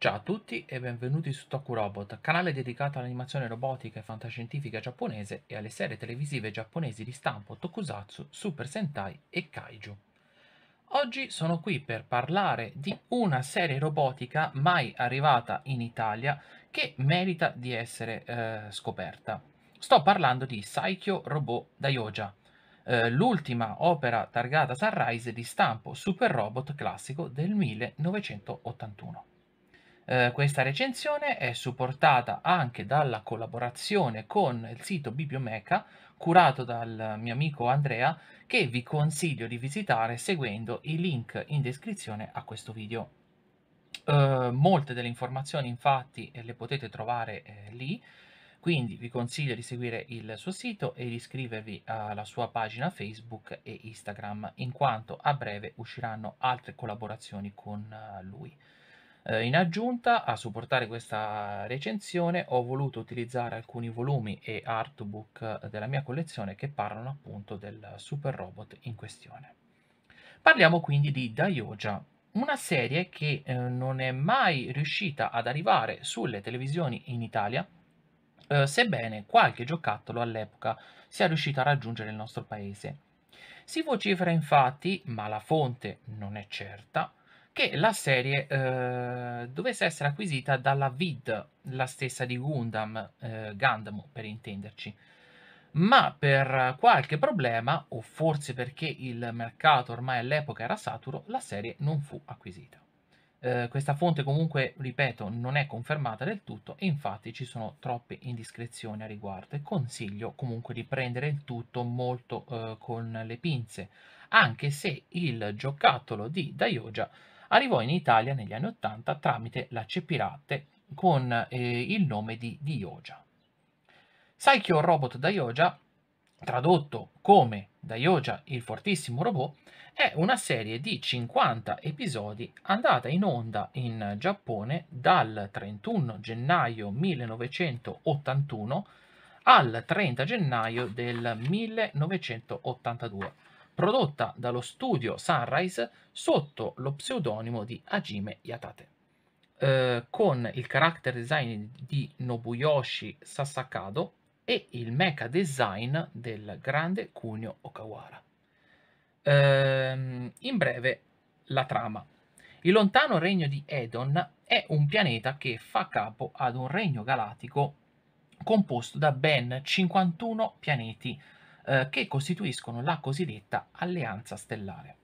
Ciao a tutti e benvenuti su Toku Robot, canale dedicato all'animazione robotica e fantascientifica giapponese e alle serie televisive giapponesi di stampo Tokusatsu, Super Sentai e Kaiju. Oggi sono qui per parlare di una serie robotica mai arrivata in Italia che merita di essere eh, scoperta. Sto parlando di Saikyo Robot Daioja, eh, l'ultima opera targata Sunrise di stampo Super Robot classico del 1981. Eh, questa recensione è supportata anche dalla collaborazione con il sito Bibliomeca curato dal mio amico Andrea che vi consiglio di visitare seguendo i link in descrizione a questo video. Uh, molte delle informazioni infatti le potete trovare eh, lì, quindi vi consiglio di seguire il suo sito e di iscrivervi alla sua pagina Facebook e Instagram, in quanto a breve usciranno altre collaborazioni con uh, lui. Eh, in aggiunta a supportare questa recensione ho voluto utilizzare alcuni volumi e artbook della mia collezione che parlano appunto del super robot in questione. Parliamo quindi di Daioja, una serie che eh, non è mai riuscita ad arrivare sulle televisioni in Italia, eh, sebbene qualche giocattolo all'epoca sia riuscito a raggiungere il nostro paese. Si vocifera infatti, ma la fonte non è certa, che la serie eh, dovesse essere acquisita dalla Vid, la stessa di Gundam, eh, Gundam per intenderci. Ma per qualche problema, o forse perché il mercato ormai all'epoca era saturo, la serie non fu acquisita. Eh, questa fonte comunque, ripeto, non è confermata del tutto e infatti ci sono troppe indiscrezioni a riguardo e consiglio comunque di prendere il tutto molto eh, con le pinze, anche se il giocattolo di Daioja arrivò in Italia negli anni Ottanta tramite la Cepirate con eh, il nome di Dioja. Saikyo Robot Daioja, tradotto come Daioja il fortissimo robot, è una serie di 50 episodi andata in onda in Giappone dal 31 gennaio 1981 al 30 gennaio del 1982 prodotta dallo studio Sunrise sotto lo pseudonimo di Hajime Yatate, eh, con il character design di Nobuyoshi Sasakado e il mecha design del grande Kunio Okawara. Ehm, in breve, la trama. Il lontano regno di Edon è un pianeta che fa capo ad un regno galattico composto da ben 51 pianeti eh, che costituiscono la cosiddetta alleanza stellare.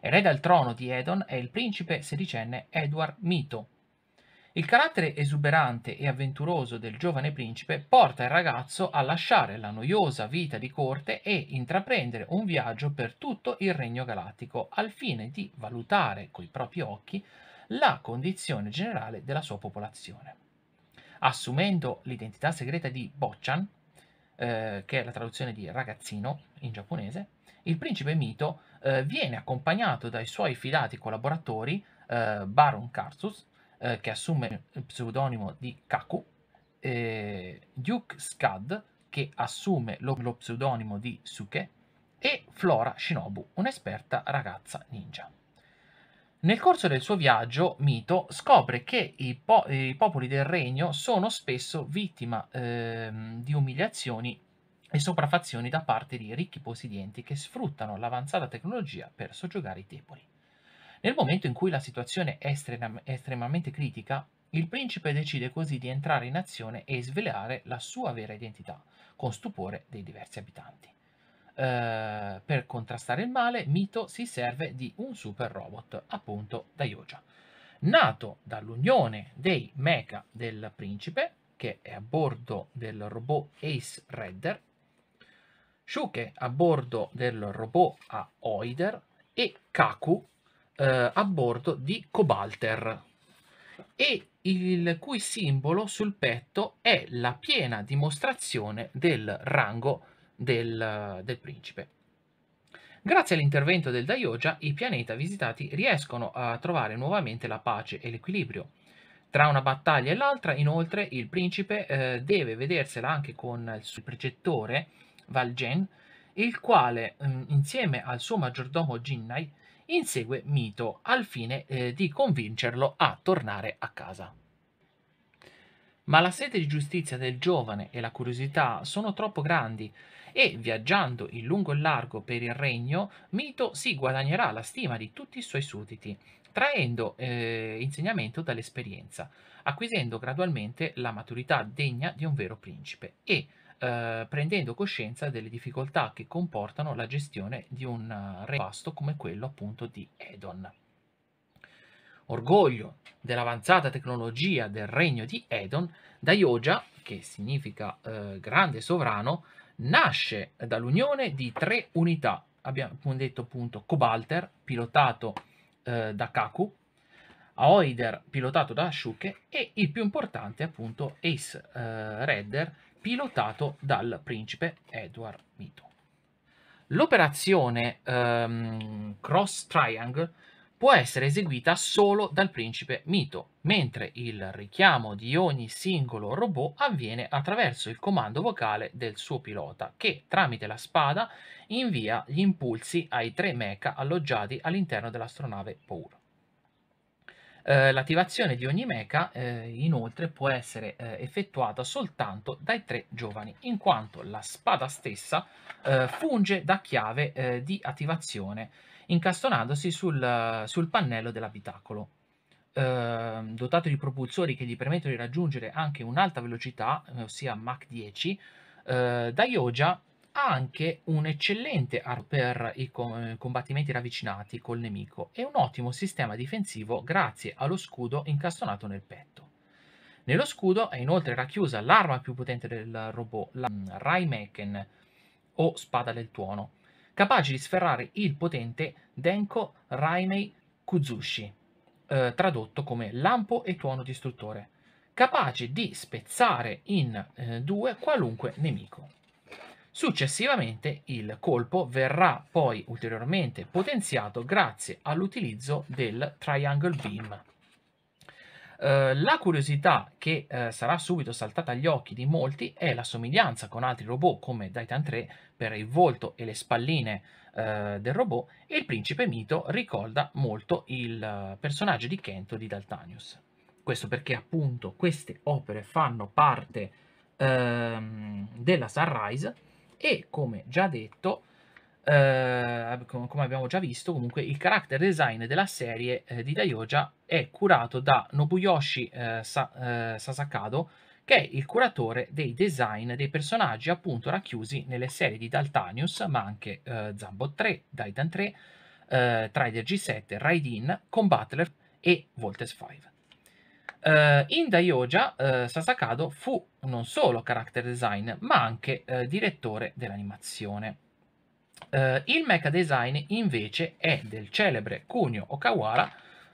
Erede al trono di Edon è il principe sedicenne Edward Mito. Il carattere esuberante e avventuroso del giovane principe porta il ragazzo a lasciare la noiosa vita di corte e intraprendere un viaggio per tutto il regno galattico al fine di valutare coi propri occhi la condizione generale della sua popolazione. Assumendo l'identità segreta di Bochan, eh, che è la traduzione di ragazzino in giapponese, il principe Mito eh, viene accompagnato dai suoi fidati collaboratori eh, Baron Karsus, eh, che assume il pseudonimo di Kaku, Duke Scud, che assume lo, lo pseudonimo di Suke, e Flora Shinobu, un'esperta ragazza ninja. Nel corso del suo viaggio, Mito scopre che i, po- i popoli del regno sono spesso vittima eh, di umiliazioni e sopraffazioni da parte di ricchi possidenti che sfruttano l'avanzata tecnologia per soggiogare i deboli. Nel momento in cui la situazione è, estrem- estremamente critica, il principe decide così di entrare in azione e svelare la sua vera identità, con stupore dei diversi abitanti. Eh, per contrastare il male, Mito si serve di un super robot, appunto Daioja, nato dall'unione dei mecha del principe, che è a bordo del robot Ace Redder, Shuke a bordo del robot a Oider e Kaku eh, a bordo di Cobalter. E il cui simbolo sul petto è la piena dimostrazione del rango del, del principe. Grazie all'intervento del Daioja, i pianeti visitati riescono a trovare nuovamente la pace e l'equilibrio. Tra una battaglia e l'altra, inoltre, il principe eh, deve vedersela anche con il suo precettore, Valgen, il quale, mh, mm, insieme al suo maggiordomo Jinnai, insegue Mito al fine eh, di convincerlo a tornare a casa. Ma la sete di giustizia del giovane e la curiosità sono troppo grandi e, viaggiando in lungo e largo per il regno, Mito si guadagnerà la stima di tutti i suoi sudditi, traendo eh, insegnamento dall'esperienza, acquisendo gradualmente la maturità degna di un vero principe e eh, prendendo coscienza delle difficoltà che comportano la gestione di un uh, re vasto come quello appunto di Edon. Orgoglio dell'avanzata tecnologia del regno di Edon, Daioja, che significa eh, grande sovrano, nasce dall'unione di tre unità. Abbiamo detto appunto Cobalter, pilotato eh, da Kaku, Aoider, pilotato da Shuke, e il più importante appunto Ace eh, Redder, pilotato dal principe Edward Mito. L'operazione um, Cross Triangle può essere eseguita solo dal principe Mito, mentre il richiamo di ogni singolo robot avviene attraverso il comando vocale del suo pilota, che tramite la spada invia gli impulsi ai tre mecha alloggiati all'interno dell'astronave Pour. Eh, l'attivazione di ogni mecha eh, inoltre può essere eh, effettuata soltanto dai tre giovani, in quanto la spada stessa eh, funge da chiave eh, di attivazione, incastonandosi sul, sul pannello dell'abitacolo. Ehm, dotato di propulsori che gli permettono di raggiungere anche un'alta velocità, ossia Mach 10, Daioja ha anche un eccellente arma per i combattimenti ravvicinati col nemico e un ottimo sistema difensivo grazie allo scudo incastonato nel petto. Nello scudo è inoltre racchiusa l'arma più potente del robot, la Raimeken o Spada del Tuono, capace di sferrare il potente Denko Raimei Kuzushi, eh, tradotto come lampo e tuono distruttore, capace di spezzare in eh, due qualunque nemico. Successivamente il colpo verrà poi ulteriormente potenziato grazie all'utilizzo del Triangle Beam. Uh, la curiosità che uh, sarà subito saltata agli occhi di molti è la somiglianza con altri robot come Daitan 3 per il volto e le spalline uh, del robot e il principe mito ricorda molto il personaggio di Kento di Daltanius. Questo perché appunto queste opere fanno parte ehm, della Sunrise e come già detto, eh, come abbiamo già visto, comunque il character design della serie eh, di Daioja è curato da Nobuyoshi eh, Sa- eh, Sasakado, che è il curatore dei design dei personaggi appunto racchiusi nelle serie di Daltanius, ma anche eh, Zambot 3, Daitan 3, eh, Trider G7, Raidin, Combattler e Voltes 5. Uh, in Daioja uh, Sasakado fu non solo character design, ma anche uh, direttore dell'animazione. il mecha design invece è del celebre Kunio Okawara,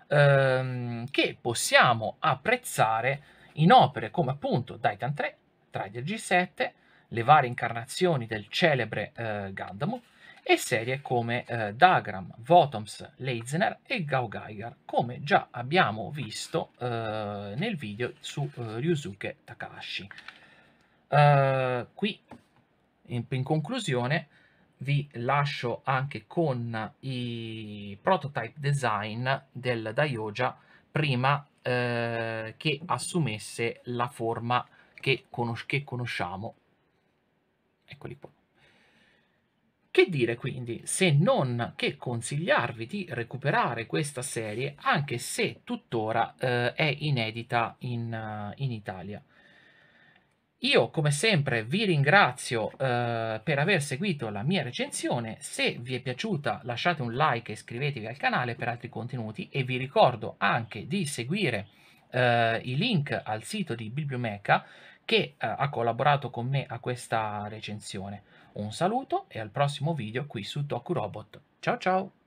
ehm, che possiamo apprezzare in opere come appunto Daitan 3, Trider G7, le varie incarnazioni del celebre Gundam, e serie come eh, Dagram, Votoms, Leizner e Gao Geiger, come già abbiamo visto eh, nel video su eh, Ryusuke Takahashi. Uh, qui, in, in, conclusione, vi lascio anche con i prototype design del Daioja prima eh, che assumesse la forma che, conos- che conosciamo. Eccoli qua. Che dire quindi, se non che consigliarvi di recuperare questa serie, anche se tuttora eh, è inedita in, uh, in, Italia. Io, come sempre, vi ringrazio eh, per aver seguito la mia recensione. Se vi è piaciuta, lasciate un like e iscrivetevi al canale per altri contenuti e vi ricordo anche di seguire eh, i link al sito di Bibliomeca che eh, ha collaborato con me a questa recensione. Un saluto e al prossimo video qui su Toku Robot. Ciao ciao!